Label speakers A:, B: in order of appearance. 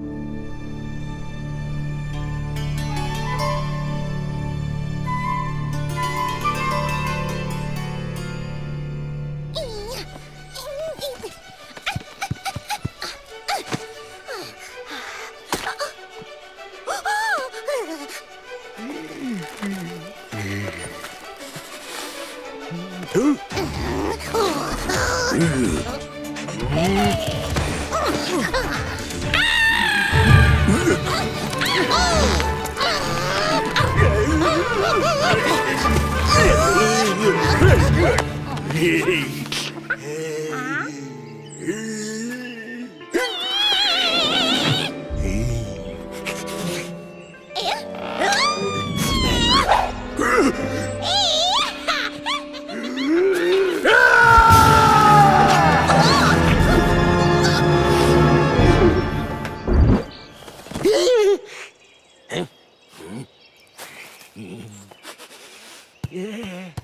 A: Ooh.
B: Mm-hmm.
C: Yeah.